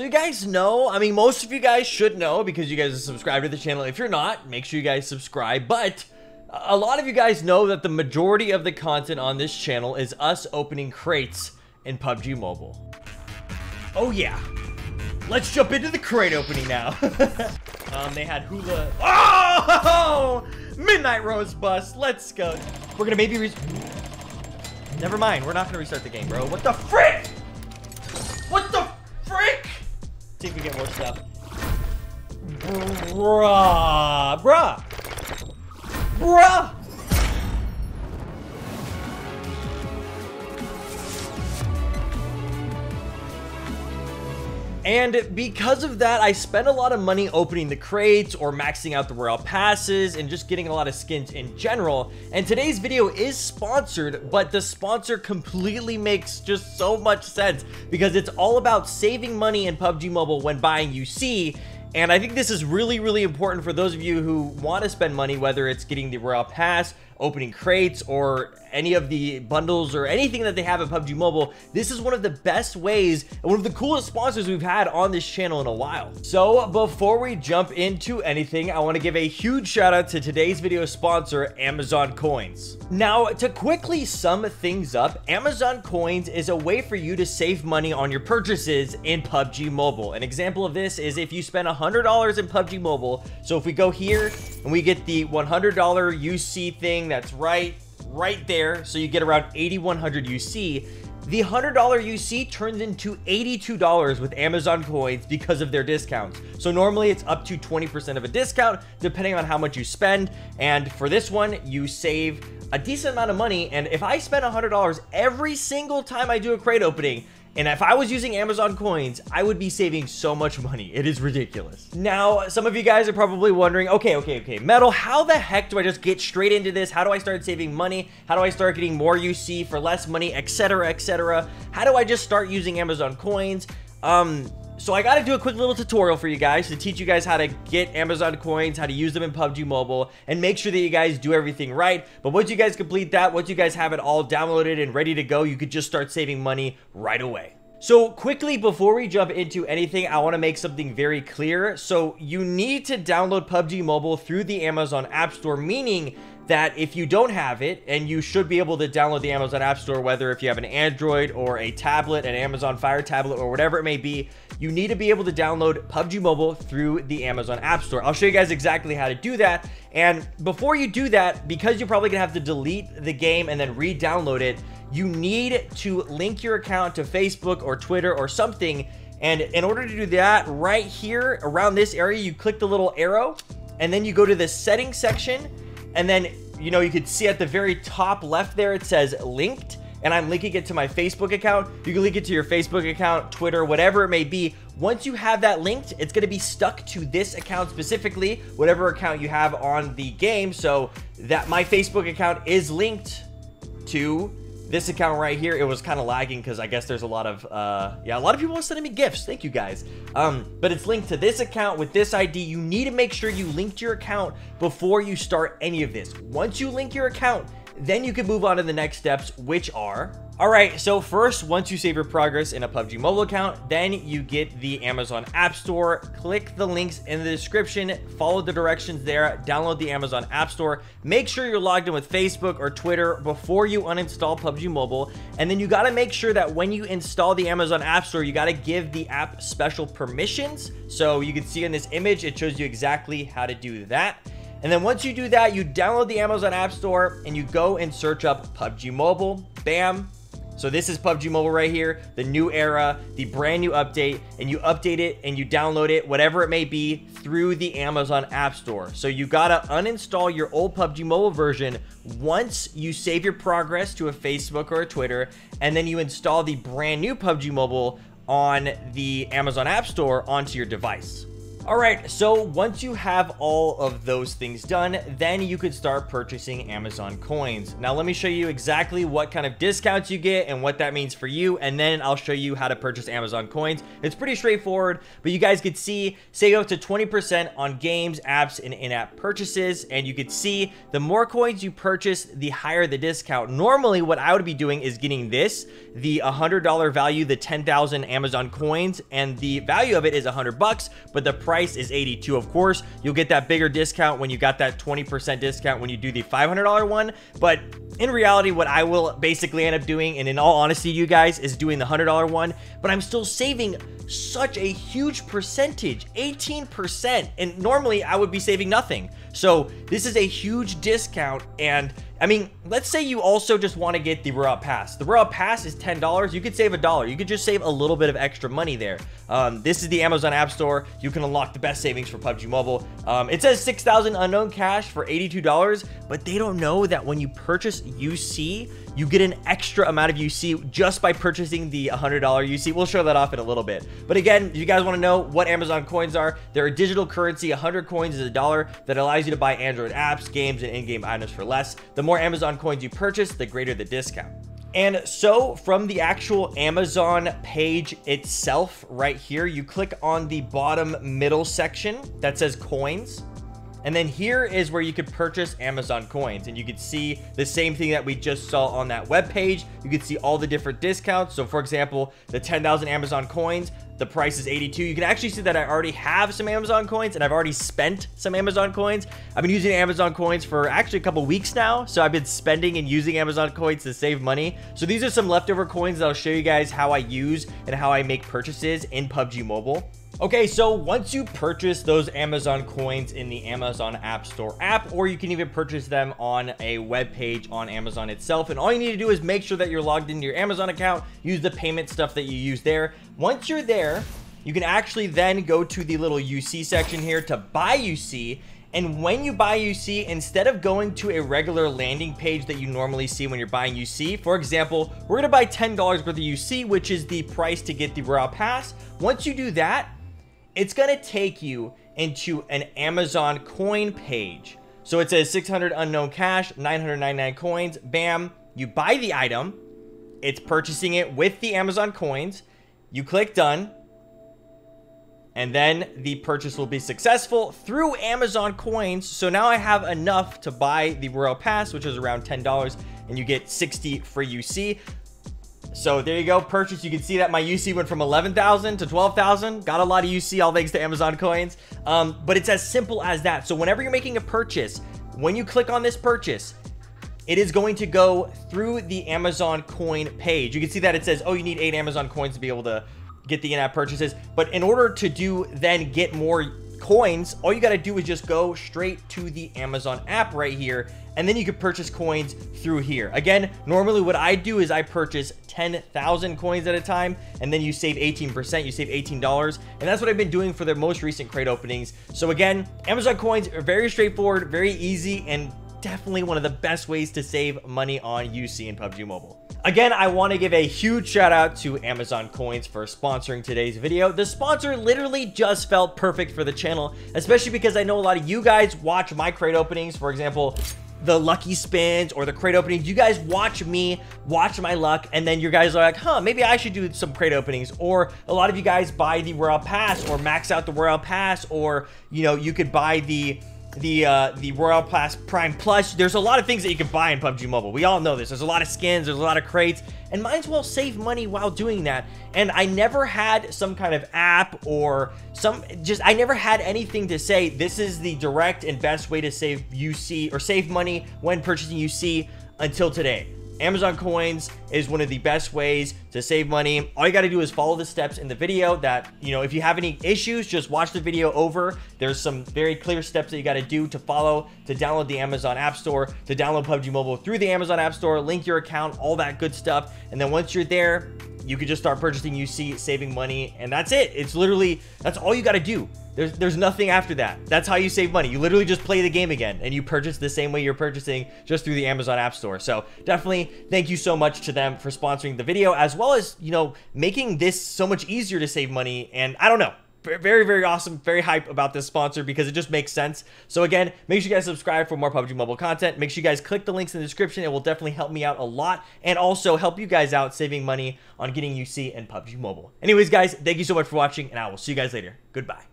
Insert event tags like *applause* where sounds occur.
So you guys know, I mean, most of you guys should know because you guys are subscribed to the channel. If you're not, make sure you guys subscribe. But a lot of you guys know that the majority of the content on this channel is us opening crates in PUBG Mobile. Oh yeah. Let's jump into the crate opening now. *laughs* um, they had hula. Oh! *laughs* Midnight Rose Bus. Let's go. We're gonna maybe Never mind. We're not gonna restart the game, bro. What the frick? Get more stuff. Bruh. Bruh. Bruh. And because of that, I spent a lot of money opening the crates or maxing out the Royal Passes and just getting a lot of skins in general. And today's video is sponsored, but the sponsor completely makes just so much sense because it's all about saving money in PUBG Mobile when buying UC and I think this is really, really important for those of you who want to spend money, whether it's getting the Royal Pass, opening crates, or any of the bundles or anything that they have in PUBG Mobile. This is one of the best ways and one of the coolest sponsors we've had on this channel in a while. So before we jump into anything, I want to give a huge shout out to today's video sponsor, Amazon Coins. Now, to quickly sum things up, Amazon Coins is a way for you to save money on your purchases in PUBG Mobile. An example of this is if you spend $100 in PUBG Mobile, so if we go here and we get the $100 UC thing that's right right there. So you get around 8100 UC. The $100 UC turns into $82 with Amazon coins because of their discounts. So normally it's up to 20% of a discount depending on how much you spend. And for this one, you save a decent amount of money. And if I spend $100 every single time I do a crate opening, and if I was using Amazon coins, I would be saving so much money. It is ridiculous. Now, some of you guys are probably wondering, okay, okay, okay, Medal, how the heck do I just get straight into this? How do I start saving money? How do I start getting more UC for less money, etc., etc.? How do I just start using Amazon coins? Um, so I got to do a quick little tutorial for you guys to teach you guys how to get Amazon coins, how to use them in PUBG Mobile, and make sure that you guys do everything right. But once you guys complete that, once you guys have it all downloaded and ready to go, you could just start saving money right away. So quickly before we jump into anything, I want to make something very clear. So you need to download PUBG Mobile through the Amazon App Store, meaning that if you don't have it, and you should be able to download the Amazon App Store, whether if you have an Android or a tablet, an Amazon Fire tablet, or whatever it may be, you need to be able to download PUBG Mobile through the Amazon App Store. I'll show you guys exactly how to do that. And before you do that, because you're probably gonna have to delete the game and then re-download it, you need to link your account to Facebook or Twitter or something. And in order to do that, right here around this area, you click the little arrow and then you go to the settings section and then, you know, you could see at the very top left there, it says linked and I'm linking it to my Facebook account. You can link it to your Facebook account, Twitter, whatever it may be. Once you have that linked, it's going to be stuck to this account specifically, whatever account you have on the game. So that my Facebook account is linked to this account right here, it was kind of lagging because I guess there's a lot of, uh, yeah, a lot of people are sending me gifts. Thank you guys. Um, but it's linked to this account with this ID. You need to make sure you linked your account before you start any of this. Once you link your account, then you can move on to the next steps, which are Alright, so first, once you save your progress in a PUBG mobile account, then you get the Amazon App Store. Click the links in the description, follow the directions there, download the Amazon App Store. Make sure you're logged in with Facebook or Twitter before you uninstall PUBG Mobile. And then you gotta make sure that when you install the Amazon App Store, you gotta give the app special permissions. So you can see in this image, it shows you exactly how to do that. And then once you do that, you download the Amazon App Store and you go and search up PUBG Mobile. Bam, so this is PUBG Mobile right here, the new era, the brand new update, and you update it and you download it, whatever it may be, through the Amazon App Store. So you gotta uninstall your old PUBG Mobile version once you save your progress to a Facebook or a Twitter, and then you install the brand new PUBG Mobile on the Amazon App Store onto your device. All right, so once you have all of those things done, then you could start purchasing Amazon coins. Now, let me show you exactly what kind of discounts you get and what that means for you, and then I'll show you how to purchase Amazon coins. It's pretty straightforward, but you guys could see, save up to 20% on games, apps, and in-app purchases, and you could see the more coins you purchase, the higher the discount. Normally, what I would be doing is getting this, the $100 value, the 10,000 Amazon coins, and the value of it is 100 bucks, but the price is 82. Of course, you'll get that bigger discount when you got that 20% discount when you do the $500 one. But in reality, what I will basically end up doing, and in all honesty, you guys, is doing the $100 one, but I'm still saving such a huge percentage, 18%. And normally I would be saving nothing. So this is a huge discount and I mean, let's say you also just want to get the Royale Pass. The Royale Pass is $10. You could save a dollar. You could just save a little bit of extra money there. Um, this is the Amazon App Store. You can unlock the best savings for PUBG Mobile. Um, it says 6,000 unknown cash for $82, but they don't know that when you purchase UC, you get an extra amount of UC just by purchasing the $100 UC. We'll show that off in a little bit. But again, if you guys want to know what Amazon coins are, they're a digital currency. 100 coins is a dollar that allows you to buy Android apps, games, and in-game items for less. The more Amazon coins you purchase, the greater the discount. And so from the actual Amazon page itself right here, you click on the bottom middle section that says coins. And then here is where you could purchase Amazon coins and you could see the same thing that we just saw on that web page. You could see all the different discounts. So for example, the 10,000 Amazon coins, the price is 82. You can actually see that I already have some Amazon coins and I've already spent some Amazon coins. I've been using Amazon coins for actually a couple weeks now. So I've been spending and using Amazon coins to save money. So these are some leftover coins that I'll show you guys how I use and how I make purchases in PUBG Mobile. Okay, so once you purchase those Amazon coins in the Amazon App Store app, or you can even purchase them on a web page on Amazon itself. And all you need to do is make sure that you're logged into your Amazon account, use the payment stuff that you use there. Once you're there, you can actually then go to the little UC section here to buy UC. And when you buy UC, instead of going to a regular landing page that you normally see when you're buying UC, for example, we're gonna buy $10 worth of UC, which is the price to get the Royale Pass. Once you do that, it's to take you into an Amazon coin page. So it says 600 unknown cash, 999 coins. Bam, you buy the item. It's purchasing it with the Amazon coins. You click done. And then the purchase will be successful through Amazon coins. So now I have enough to buy the Royal Pass, which is around $10, and you get 60 free UC. So there you go, purchase. You can see that my UC went from 11,000 to 12,000. Got a lot of UC, all thanks to Amazon coins. Um, but it's as simple as that. So whenever you're making a purchase, when you click on this purchase, it is going to go through the Amazon coin page. You can see that it says, oh, you need eight Amazon coins to be able to get the in-app purchases. But in order to do then get more coins, all you got to do is just go straight to the Amazon app right here and then you can purchase coins through here. Again, normally what I do is I purchase 10,000 coins at a time, and then you save 18%, you save $18, and that's what I've been doing for the most recent crate openings. So again, Amazon coins are very straightforward, very easy, and definitely one of the best ways to save money on UC in PUBG Mobile. Again, I want to give a huge shout out to Amazon Coins for sponsoring today's video. The sponsor literally just felt perfect for the channel, especially because I know a lot of you guys watch my crate openings. For example, the lucky spins or the crate openings. You guys watch me, watch my luck, and then you guys are like, huh, maybe I should do some crate openings. Or a lot of you guys buy the Royale Pass or max out the Royale Pass, or, you know, you could buy the the uh, the Royal Pass Prime Plus. There's a lot of things that you can buy in PUBG Mobile. We all know this. There's a lot of skins. There's a lot of crates. And might as well save money while doing that. And I never had some kind of app or some just I never had anything to say this is the direct and best way to save UC or save money when purchasing UC until today. Amazon coins is one of the best ways to save money. All you got to do is follow the steps in the video that, you know, if you have any issues, just watch the video over. There's some very clear steps that you got to do to follow to download the Amazon App Store, to download PUBG Mobile through the Amazon App Store, link your account, all that good stuff. And then once you're there, you could just start purchasing UC, saving money, and that's it. It's literally, that's all you got to do. There's, there's nothing after that. That's how you save money. You literally just play the game again and you purchase the same way you're purchasing just through the Amazon App Store. So definitely thank you so much to them for sponsoring the video as well as, you know, making this so much easier to save money. And I don't know, very, very awesome, very hype about this sponsor because it just makes sense. So again, make sure you guys subscribe for more PUBG Mobile content. Make sure you guys click the links in the description. It will definitely help me out a lot and also help you guys out saving money on getting UC and PUBG Mobile. Anyways, guys, thank you so much for watching and I will see you guys later. Goodbye.